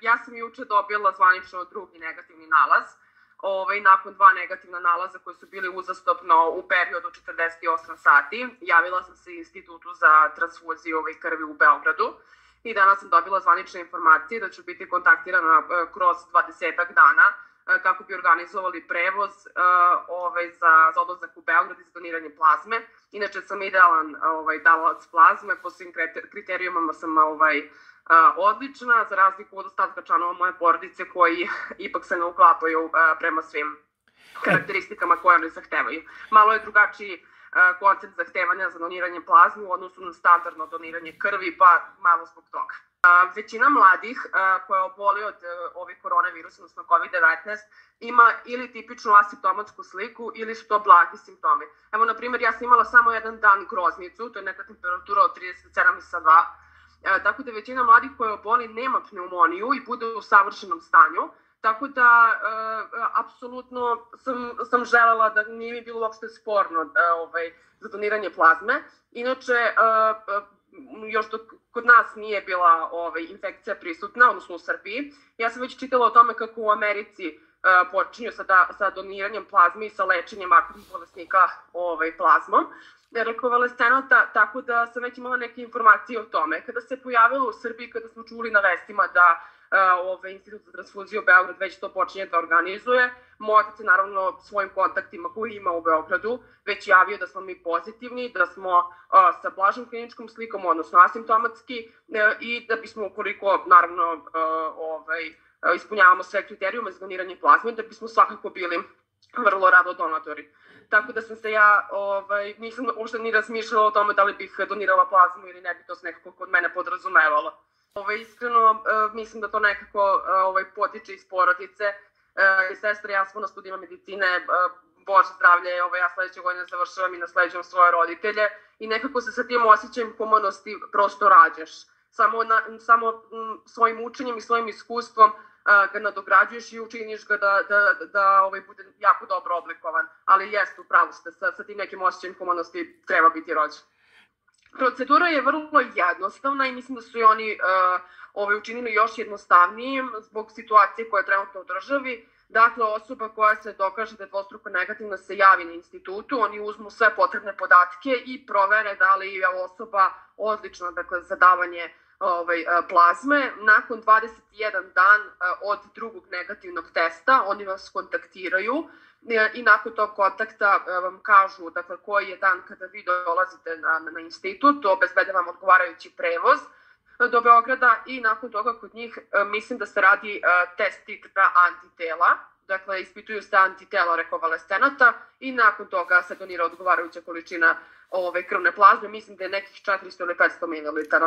ja sam juče dobila zvanično drugi negativni nalaz. Ovaj, nakon dva negativna nalaza koji su bili uzastopno u periodu 48 sati, javila sam se institutu za transfuziju ovaj krvi u Beogradu i danas sam dobila zvanične informacije da ću biti kontaktirana e, kroz 20 dana kako bi organizovali prevoz uh, ovaj, za, za odlazak u Beograd i za doniranje plazme. Inače sam idealan ovaj, davalac plazme, po svim kriterijumama sam ovaj, uh, odlična, za razliku od ostatka članova moje porodice koji ipak se ne uklapaju uh, prema svim karakteristikama koje oni zahtevaju. Malo je drugačiji koncept zahtevanja za doniranje plazme u odnosu na standardno doniranje krvi, pa malo zbog toga. Većina mladih koja oboli od e, ovih koronavirusa, odnosno COVID-19, ima ili tipičnu asimptomatsku sliku ili su to blagi simptomi. Evo, na primjer, ja sam imala samo jedan dan groznicu, to je neka temperatura od 37,2, e, tako da većina mladih koja oboli nema pneumoniju i bude u savršenom stanju, Tako da, uh, apsolutno sam, sam želela da nije mi bilo uopšte sporno uh, ovaj, za doniranje plazme. Inače, uh, još dok kod nas nije bila ovaj, infekcija prisutna, odnosno u Srbiji, ja sam već čitala o tome kako u Americi uh, počinju sa, da, sa doniranjem plazme i sa lečenjem akutnih bolesnika ovaj, plazmom rekovalescenata, tako da sam već imala neke informacije o tome. Kada se pojavilo u Srbiji, kada smo čuli na vestima da ovaj, Institut za transfuziju Beograd već to počinje da organizuje. Moj otac je naravno svojim kontaktima koji ima u Beogradu već javio da smo mi pozitivni, da smo uh, sa blažom kliničkom slikom, odnosno asimptomatski uh, i da bismo ukoliko naravno uh, ovaj, ispunjavamo sve kriterijume za doniranje plazme, da bismo svakako bili vrlo rado donatori. Tako da sam se ja, ovaj, nisam uopšte ni razmišljala o tome da li bih donirala plazmu ili ne bi to se nekako kod mene podrazumevalo. Ovaj, iskreno, uh, mislim da to nekako uh, ovaj, potiče iz porodice. Uh, I sestra ja smo na studijima medicine, Bože zdravlje, ovaj, ja sledeće godine završavam i nasleđujem svoje roditelje i nekako se sa tim osjećajem humanosti prosto rađaš. Samo, na, samo svojim učenjem i svojim iskustvom uh, ga nadograđuješ i učiniš ga da, da, da, ovaj, bude jako dobro oblikovan. Ali jeste, upravo ste, sa, sa tim nekim osjećajem humanosti treba biti rođen. Procedura je vrlo jednostavna i mislim da su i oni uh, ovaj, učinili još jednostavnijim zbog situacije koja je trenutno u državi. Dakle, osoba koja se dokaže da je dvostruko negativna se javi na institutu, oni uzmu sve potrebne podatke i provere da li je osoba odlična dakle, za davanje ovaj, plazme. Nakon 21 dan od drugog negativnog testa oni vas kontaktiraju i nakon tog kontakta e, vam kažu dakle, koji je dan kada vi dolazite na, na institut, obezbede vam odgovarajući prevoz do Beograda i nakon toga kod njih e, mislim da se radi e, test titra antitela, dakle ispituju se antitela rekovalescenata i nakon toga se donira odgovarajuća količina ove krvne plazme, mislim da je nekih 400 ili 500 ml.